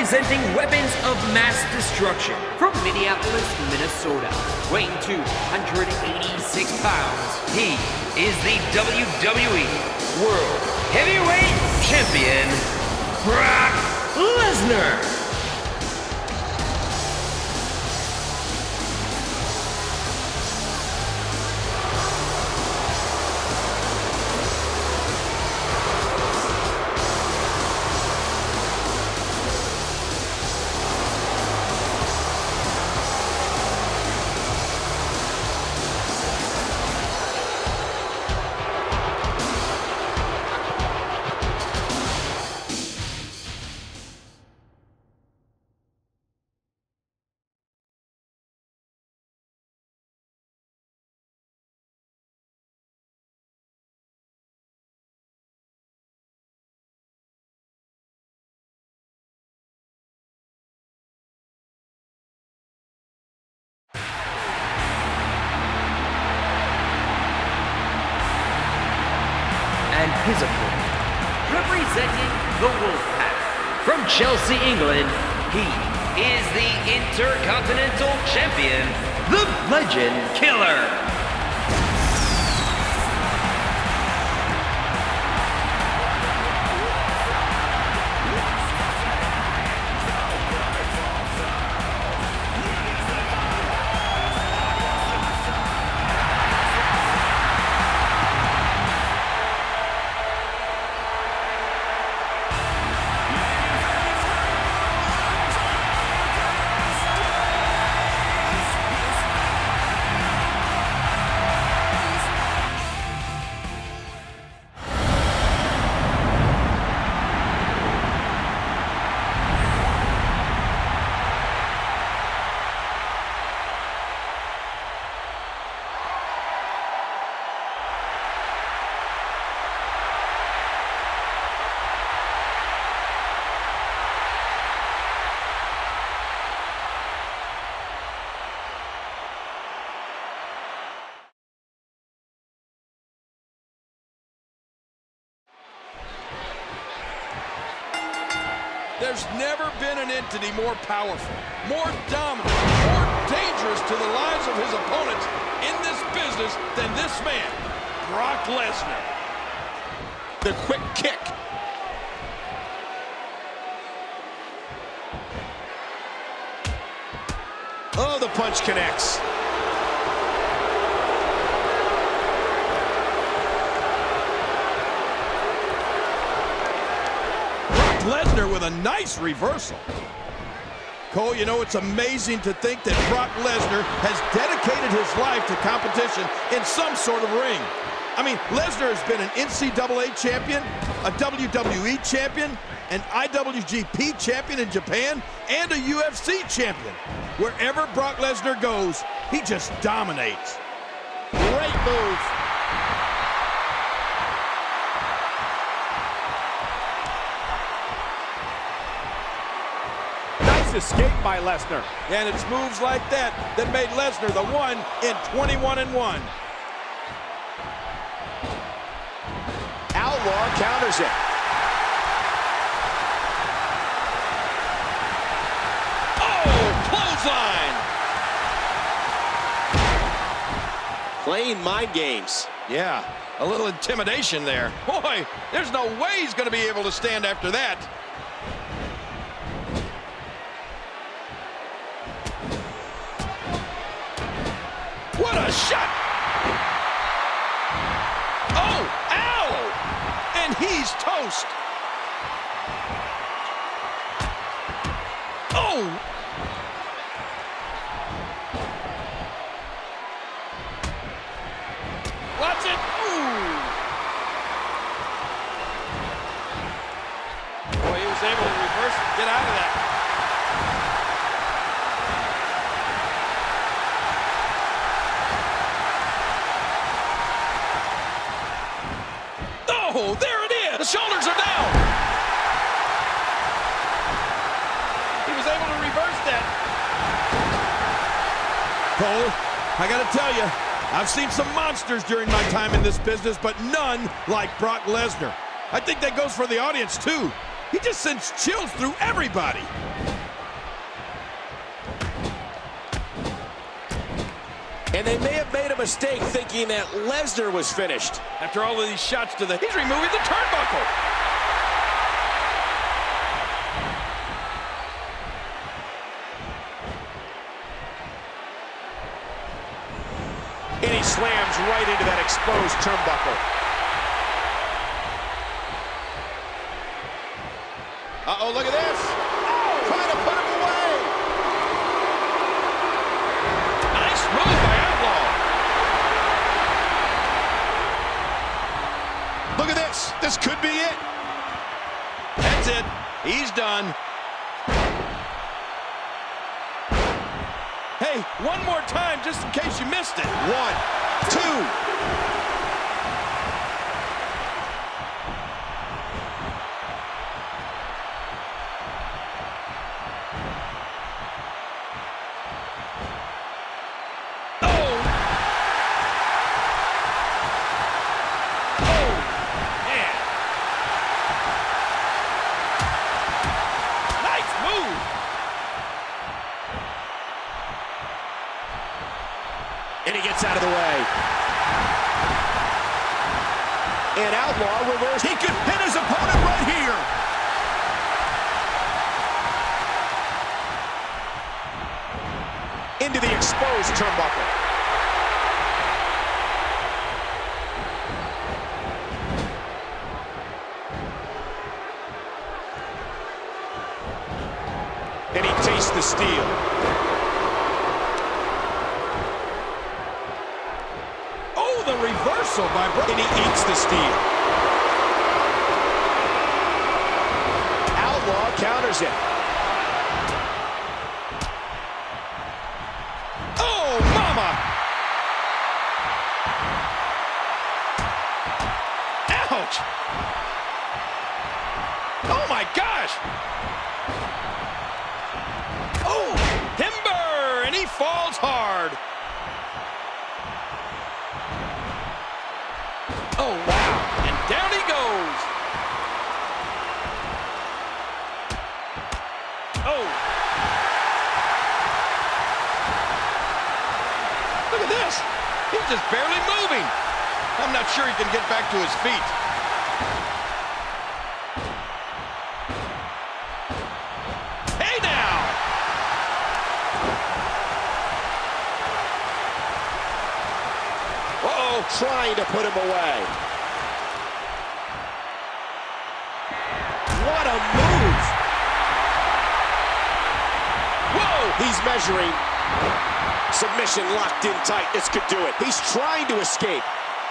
representing weapons of mass destruction from Minneapolis, Minnesota, weighing 286 pounds. He is the WWE World Heavyweight Champion, Brock Lesnar. And his opponent, representing the Wolfpack from Chelsea, England, he is the Intercontinental Champion, the Legend Killer. There's never been an entity more powerful, more dominant, more dangerous to the lives of his opponents in this business than this man, Brock Lesnar. The quick kick. Oh, the punch connects. Lesnar with a nice reversal. Cole, you know, it's amazing to think that Brock Lesnar has dedicated his life to competition in some sort of ring. I mean, Lesnar has been an NCAA champion, a WWE champion, an IWGP champion in Japan, and a UFC champion. Wherever Brock Lesnar goes, he just dominates. Great move. Nice escape by Lesnar. And it's moves like that that made Lesnar the one in 21 and 1. Outlaw counters it. Oh, clothesline! Playing mind games. Yeah, a little intimidation there. Boy, there's no way he's going to be able to stand after that. What a shot! Oh, ow! And he's toast. Oh! Cole, I gotta tell you, I've seen some monsters during my time in this business, but none like Brock Lesnar. I think that goes for the audience, too. He just sends chills through everybody. And they may have made a mistake thinking that Lesnar was finished. After all of these shots to the... He's removing the turnbuckle. And he slams right into that exposed turnbuckle. Uh-oh, look at this. Trying to put him away. Nice move by Outlaw. Look at this. This could be it. That's it. He's done. Hey, one more time just in case you missed it. One, two. Out of the way. And Outlaw reverse. He could pin his opponent right here! into the exposed turnbuckle. And he tastes the steel. Oh, the reversal by Brock. And he eats the steel. Outlaw counters it. Oh, mama! Ouch! Oh, my gosh! Oh, timber! And he falls hard. Oh, wow. And down he goes. Oh. Look at this. He's just barely moving. I'm not sure he can get back to his feet. Trying to put him away. What a move! Whoa! He's measuring. Submission locked in tight. This could do it. He's trying to escape.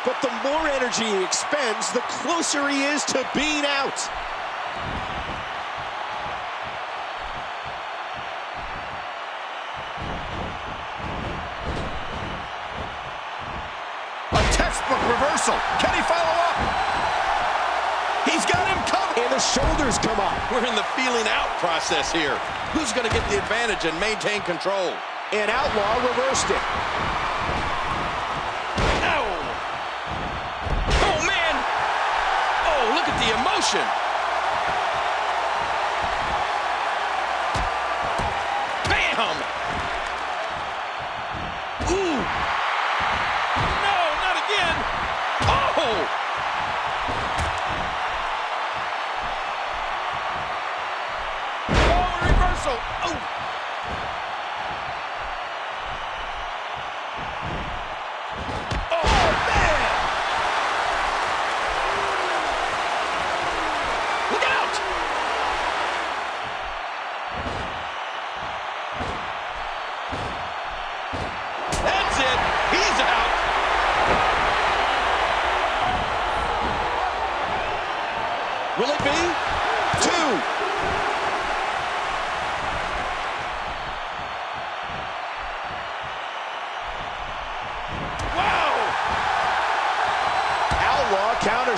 But the more energy he expends, the closer he is to being out. Textbook reversal. Can he follow up? He's got him covered. And the shoulders come up. We're in the feeling out process here. Who's going to get the advantage and maintain control? And Outlaw reversed it. Ow! Oh, man! Oh, look at the emotion. Bam! Oh,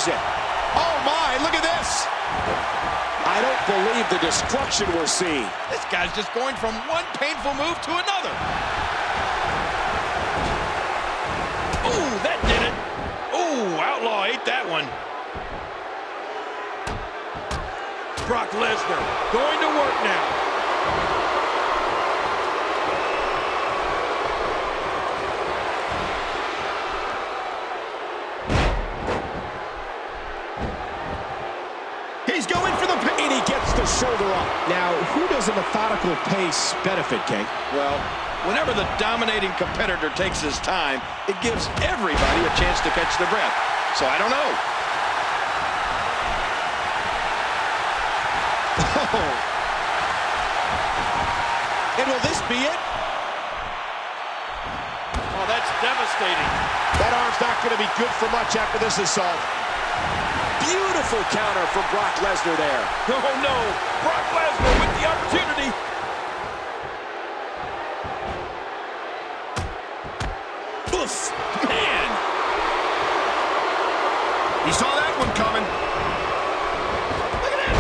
It. Oh my, look at this. I don't believe the destruction we're seeing. This guy's just going from one painful move to another. Ooh, that did it. Ooh, Outlaw ate that one. Brock Lesnar. Going to work now. He's going for the pin. And he gets the shoulder up. Now, who does a methodical pace benefit, King? Well, whenever the dominating competitor takes his time, it gives everybody a chance to catch their breath. So I don't know. Oh. And will this be it? Oh, that's devastating. That arm's not going to be good for much after this assault. Beautiful counter from Brock Lesnar there. Oh, no. Brock Lesnar with the opportunity. Oof. Man. He saw that one coming. Look at that.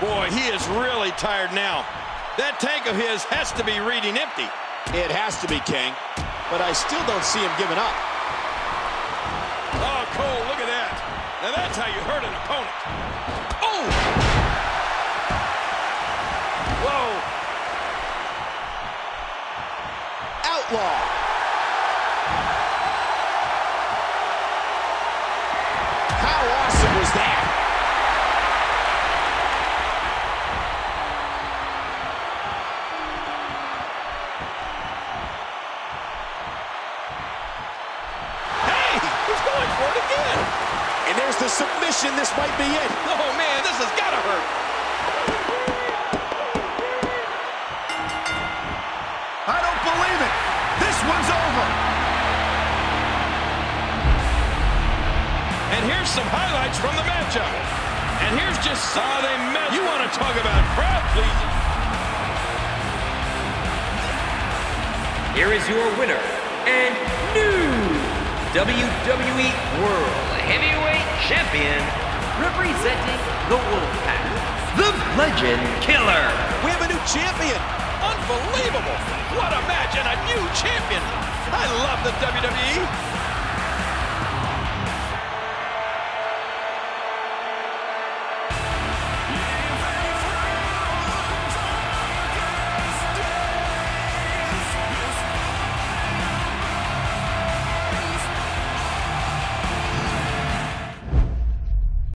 Boy, he is really tired now. That tank of his has to be reading empty. It has to be, King. But I still don't see him giving up. Oh, Cole, look at that. Now that's how you hurt an opponent. Oh! Whoa. Outlaw. Might be it. Oh, man, this has got to hurt. I don't believe it. This one's over. And here's some highlights from the matchup. And here's just how they met. You want to talk about crowd pleasing. Here is your winner and new WWE World Heavyweight Champion, representing the Wolfpack, the Legend Killer. We have a new champion. Unbelievable. What a match and a new champion. I love the WWE.